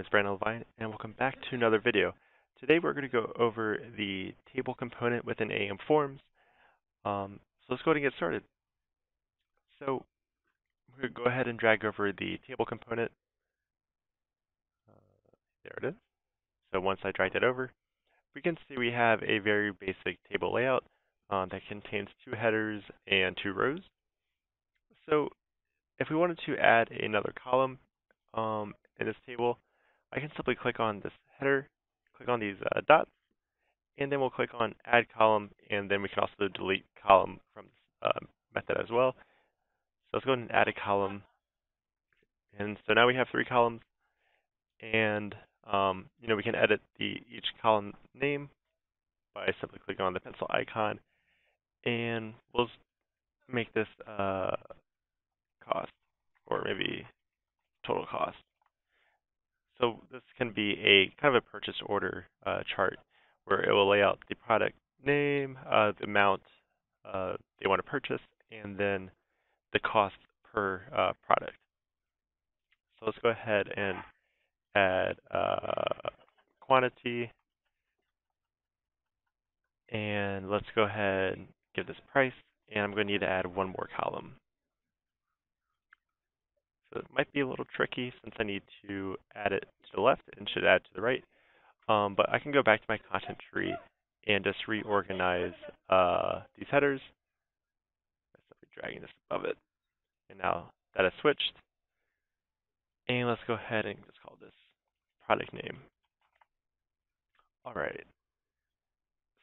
Name is Brandon Levine, and welcome back to another video. Today we're going to go over the table component within AEM Forms. Um, so let's go ahead and get started. So I'm going to go ahead and drag over the table component. Uh, there it is. So once I drag it over, we can see we have a very basic table layout um, that contains two headers and two rows. So if we wanted to add another column um, in this table, I can simply click on this header, click on these uh, dots, and then we'll click on Add Column, and then we can also delete column from this uh, method as well. So let's go ahead and add a column. And so now we have three columns, and um, you know we can edit the each column name by simply clicking on the pencil icon, and we'll make this uh, cost, or maybe total cost. So this can be a kind of a purchase order uh, chart where it will lay out the product name, uh, the amount uh, they want to purchase, and then the cost per uh, product. So let's go ahead and add uh, quantity, and let's go ahead and give this price, and I'm going to need to add one more column. So it might be a little tricky since I need to add it to the left and should add to the right. Um, but I can go back to my content tree and just reorganize uh, these headers. I'm dragging this above it. And now that has switched. And let's go ahead and just call this product name. All right.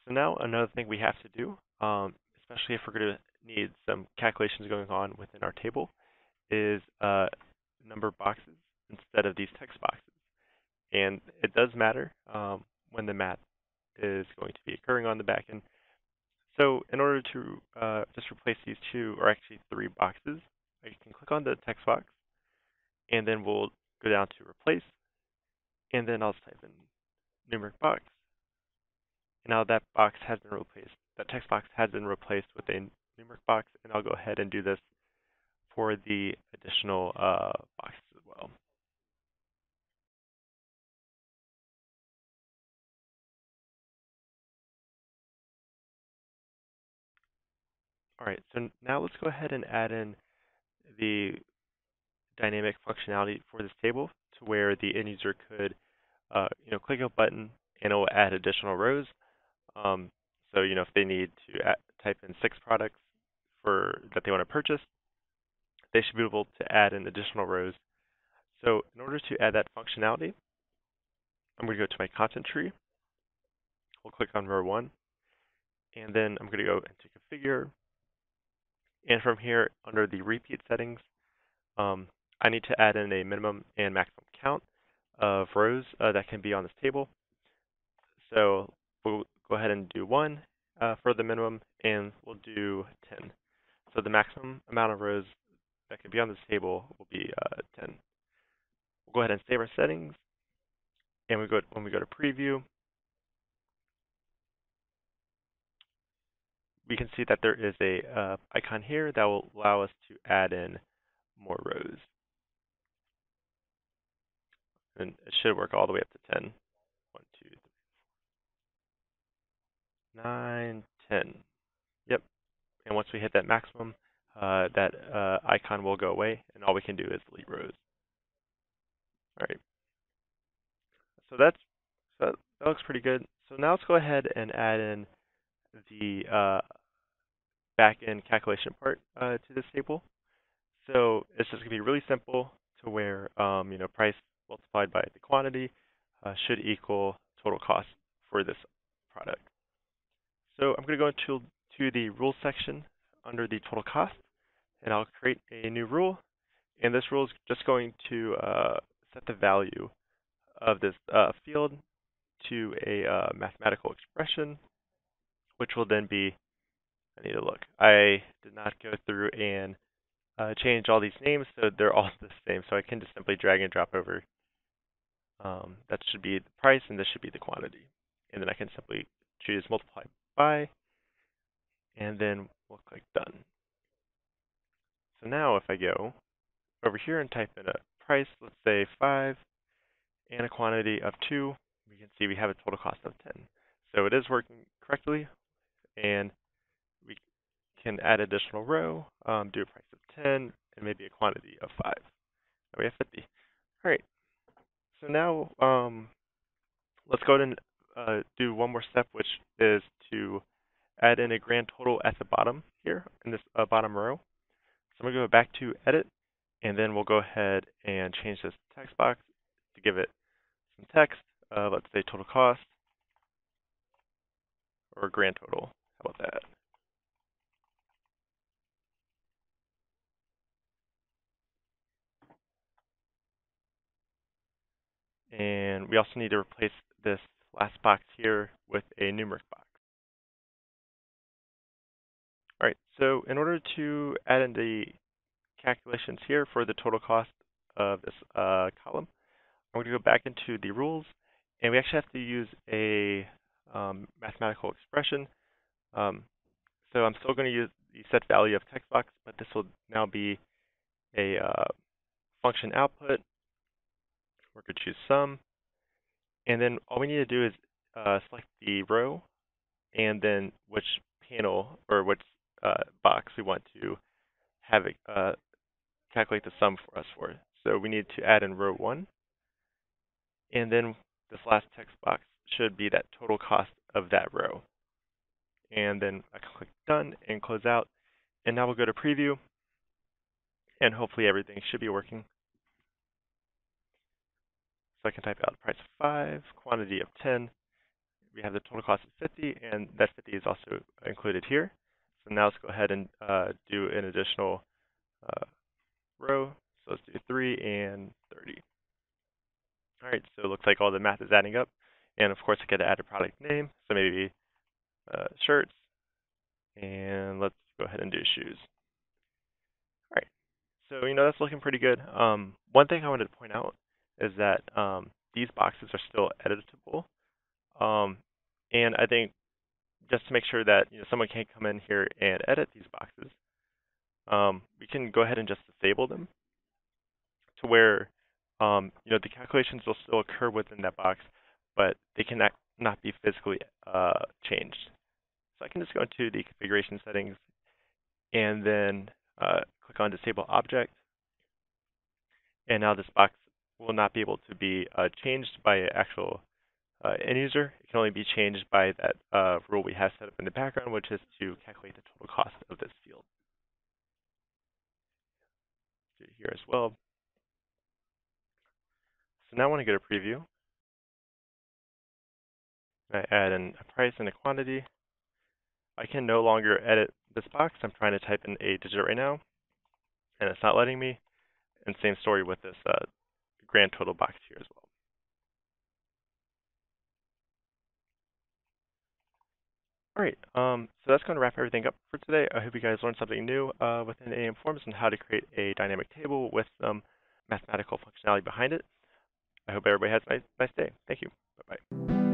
So now another thing we have to do, um, especially if we're going to need some calculations going on within our table, is uh, number boxes instead of these text boxes. And it does matter um, when the math is going to be occurring on the back end. So in order to uh, just replace these two, or actually three boxes, I can click on the text box, and then we'll go down to replace, and then I'll just type in numeric box. And now that box has been replaced, that text box has been replaced with a numeric box, and I'll go ahead and do this for the additional uh, boxes as well. All right, so now let's go ahead and add in the dynamic functionality for this table to where the end user could, uh, you know, click a button and it will add additional rows. Um, so, you know, if they need to add, type in six products for that they want to purchase, they should be able add in additional rows. So in order to add that functionality, I'm going to go to my content tree. We'll click on row one, and then I'm going to go into configure. And from here, under the repeat settings, um, I need to add in a minimum and maximum count of rows uh, that can be on this table. So we'll go ahead and do one uh, for the minimum, and we'll do 10. So the maximum amount of rows that can be on this table will be uh, 10. We'll go ahead and save our settings. And we go when we go to preview, we can see that there is a uh, icon here that will allow us to add in more rows. And it should work all the way up to 10. 1, 2, 3, 9, 10. Yep. And once we hit that maximum, uh, that uh, icon will go away, and all we can do is delete rows. All right. So that's so that looks pretty good. So now let's go ahead and add in the uh, back-end calculation part uh, to this table. So it's just going to be really simple to where um, you know price multiplied by the quantity uh, should equal total cost for this product. So I'm going to go into to the rules section under the total cost and I'll create a new rule. And this rule is just going to uh, set the value of this uh, field to a uh, mathematical expression, which will then be, I need to look. I did not go through and uh, change all these names, so they're all the same. So I can just simply drag and drop over. Um, that should be the price, and this should be the quantity. And then I can simply choose multiply by, and then we'll click done. So now if I go over here and type in a price, let's say 5, and a quantity of 2, we can see we have a total cost of 10. So it is working correctly, and we can add additional row, um, do a price of 10, and maybe a quantity of 5. Now we have 50. All right. So now um, let's go ahead and uh, do one more step, which is to add in a grand total at the bottom here in this uh, bottom row. So I'm going to go back to Edit, and then we'll go ahead and change this text box to give it some text. Uh, let's say total cost or grand total. How about that? And we also need to replace this last box here with a numeric box. So in order to add in the calculations here for the total cost of this uh, column, I'm going to go back into the rules, and we actually have to use a um, mathematical expression. Um, so I'm still going to use the set value of text box, but this will now be a uh, function output. We're going to choose sum, and then all we need to do is uh, select the row, and then which panel or which uh, box we want to have it uh, calculate the sum for us for. So we need to add in row 1. And then this last text box should be that total cost of that row. And then I click Done and close out. And now we'll go to Preview. And hopefully everything should be working. So I can type out price of 5, quantity of 10. We have the total cost of 50, and that 50 is also included here. So now let's go ahead and uh, do an additional uh, row. So let's do 3 and 30. All right, so it looks like all the math is adding up. And of course, I get to add a product name. So maybe uh, shirts. And let's go ahead and do shoes. All right, so you know that's looking pretty good. Um, one thing I wanted to point out is that um, these boxes are still editable. Um, and I think just to make sure that you know someone can't come in here and edit these boxes, um, we can go ahead and just disable them to where um, you know the calculations will still occur within that box, but they cannot not be physically uh, changed. So I can just go into the configuration settings and then uh, click on disable object. And now this box will not be able to be uh, changed by actual uh, end user. It can only be changed by that uh, rule we have set up in the background, which is to calculate the total cost of this field. Here as well. So now I want to preview. I add in a price and a quantity. I can no longer edit this box. I'm trying to type in a digit right now, and it's not letting me. And same story with this uh, grand total box here as well. All right, um, so that's going to wrap everything up for today. I hope you guys learned something new uh, within AEM Forms and how to create a dynamic table with some mathematical functionality behind it. I hope everybody has a nice, nice day. Thank you. Bye-bye.